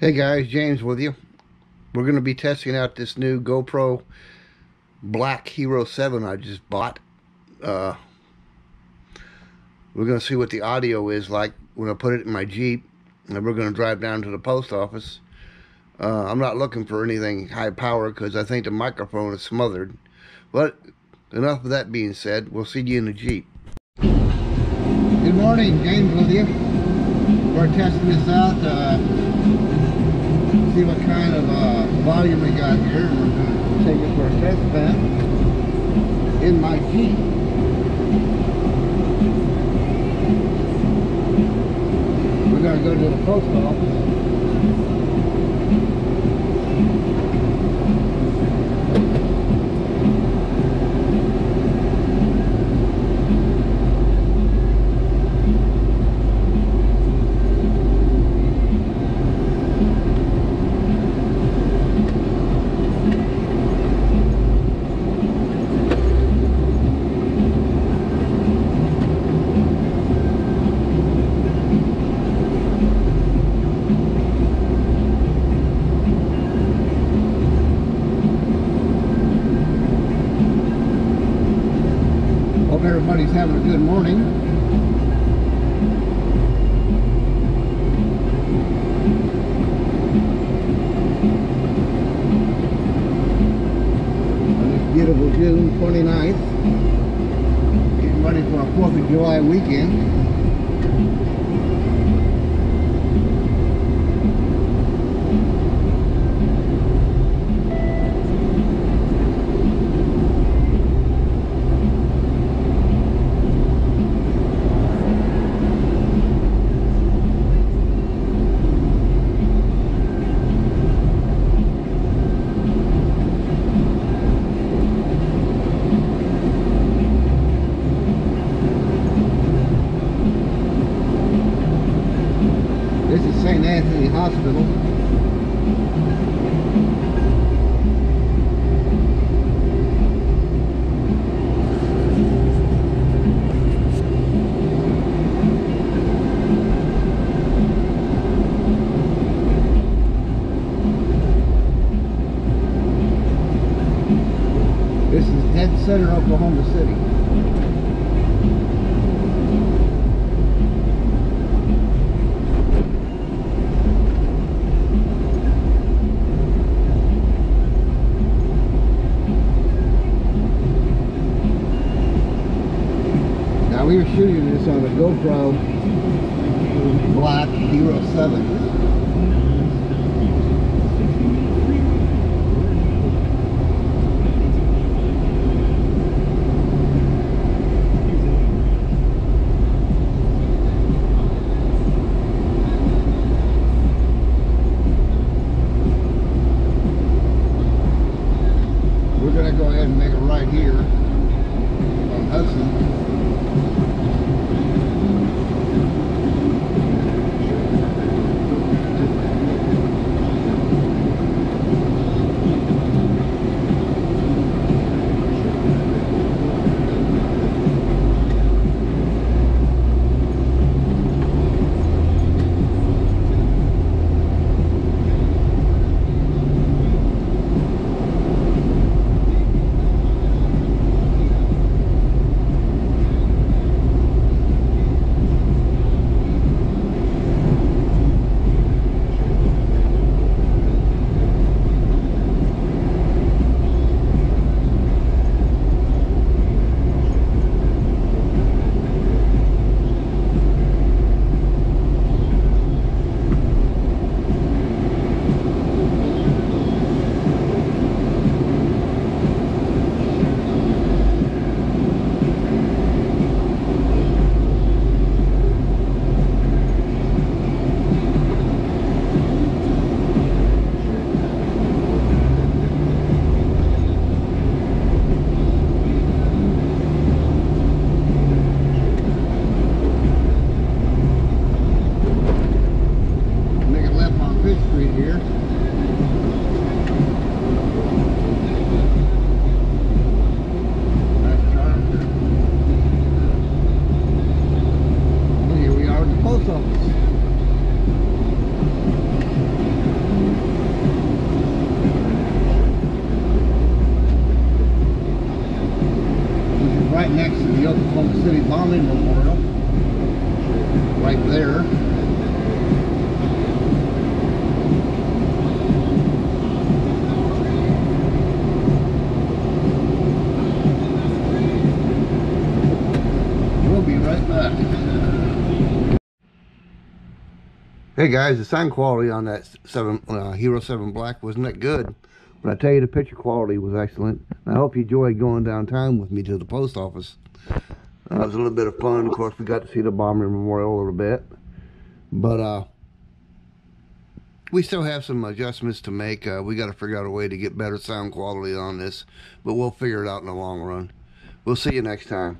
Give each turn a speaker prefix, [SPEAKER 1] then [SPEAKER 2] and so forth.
[SPEAKER 1] Hey guys, James with you. We're going to be testing out this new GoPro Black Hero 7 I just bought. Uh, we're going to see what the audio is like when I put it in my Jeep. And we're going to drive down to the post office. Uh, I'm not looking for anything high power because I think the microphone is smothered. But enough of that being said, we'll see you in the Jeep.
[SPEAKER 2] Good morning, James with you. We're testing this out. Uh, see what kind of uh, volume we got here. We're going to take it for a test bed in my Jeep. We're going to go to the post office. Hope everybody's having a good morning. On this beautiful June 29th. Getting ready for a 4th of July weekend. This is St. Anthony Hospital. This is dead center Oklahoma City. Now we were shooting this on a GoPro Black Hero 7. We're gonna go ahead and make a right here on Hudson. Memorial, right there. We'll be right back.
[SPEAKER 1] Hey guys, the sound quality on that seven uh, Hero 7 Black wasn't that good. But I tell you, the picture quality was excellent. I hope you enjoyed going downtown with me to the post office. Uh, it was a little bit of fun. Of course, we got to see the Bomber Memorial a little bit, but uh, we still have some adjustments to make. Uh, we got to figure out a way to get better sound quality on this, but we'll figure it out in the long run. We'll see you next time.